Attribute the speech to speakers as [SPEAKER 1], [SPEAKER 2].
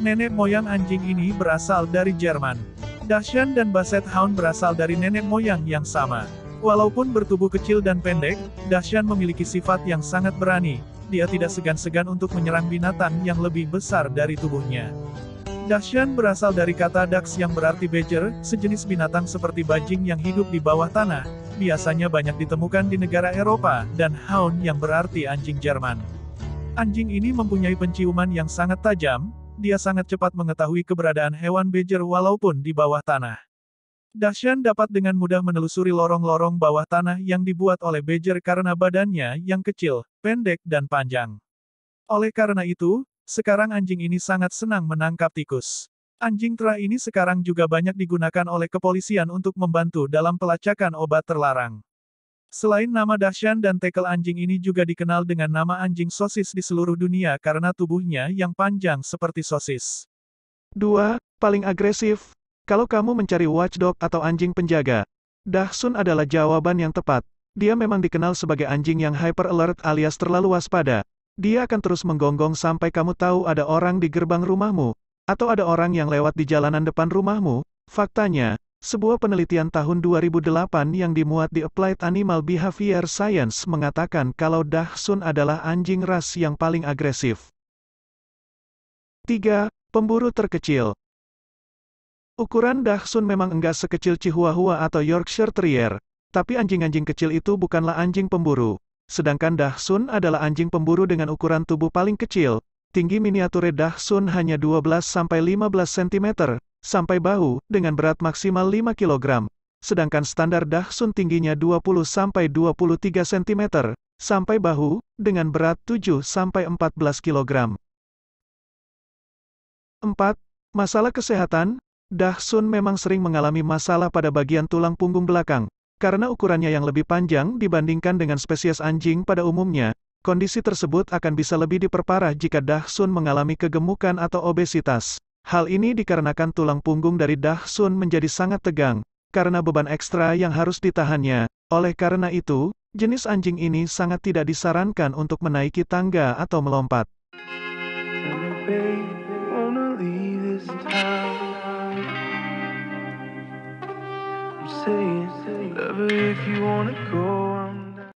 [SPEAKER 1] Nenek moyang anjing ini berasal dari Jerman. Dachshund dan Basset Hound berasal dari nenek moyang yang sama. Walaupun bertubuh kecil dan pendek, Dachshund memiliki sifat yang sangat berani. Dia tidak segan-segan untuk menyerang binatang yang lebih besar dari tubuhnya. Dachshund berasal dari kata Dax yang berarti badger, sejenis binatang seperti bajing yang hidup di bawah tanah. Biasanya banyak ditemukan di negara Eropa, dan Hound yang berarti anjing Jerman. Anjing ini mempunyai penciuman yang sangat tajam, dia sangat cepat mengetahui keberadaan hewan badger walaupun di bawah tanah. Dachshund dapat dengan mudah menelusuri lorong-lorong bawah tanah yang dibuat oleh badger karena badannya yang kecil, pendek dan panjang. Oleh karena itu, sekarang anjing ini sangat senang menangkap tikus. Anjing terah ini sekarang juga banyak digunakan oleh kepolisian untuk membantu dalam pelacakan obat terlarang. Selain nama Dachshund dan tekel anjing ini juga dikenal dengan nama anjing sosis di seluruh dunia karena tubuhnya yang panjang seperti sosis. 2. Paling agresif. Kalau kamu mencari watchdog atau anjing penjaga, Dachshund adalah jawaban yang tepat. Dia memang dikenal sebagai anjing yang hyper alert alias terlalu waspada. Dia akan terus menggonggong sampai kamu tahu ada orang di gerbang rumahmu, atau ada orang yang lewat di jalanan depan rumahmu. Faktanya, sebuah penelitian tahun 2008 yang dimuat di Applied Animal Behavior Science mengatakan kalau Dachshund adalah anjing ras yang paling agresif. 3. Pemburu terkecil Ukuran Dachshund memang enggak sekecil Chihuahua atau Yorkshire Terrier, tapi anjing-anjing kecil itu bukanlah anjing pemburu. Sedangkan Dachshund adalah anjing pemburu dengan ukuran tubuh paling kecil, tinggi miniatur Dachshund hanya 12-15 cm, sampai bahu, dengan berat maksimal 5 kg. Sedangkan standar Dachshund tingginya 20-23 cm, sampai bahu, dengan berat 7-14 kg. 4. Masalah kesehatan, Dachshund memang sering mengalami masalah pada bagian tulang punggung belakang. Karena ukurannya yang lebih panjang dibandingkan dengan spesies anjing pada umumnya, kondisi tersebut akan bisa lebih diperparah jika Dachshund mengalami kegemukan atau obesitas. Hal ini dikarenakan tulang punggung dari Dachshund menjadi sangat tegang, karena beban ekstra yang harus ditahannya. Oleh karena itu, jenis anjing ini sangat tidak disarankan untuk menaiki tangga atau melompat.
[SPEAKER 2] say it. Love it if you wanna go.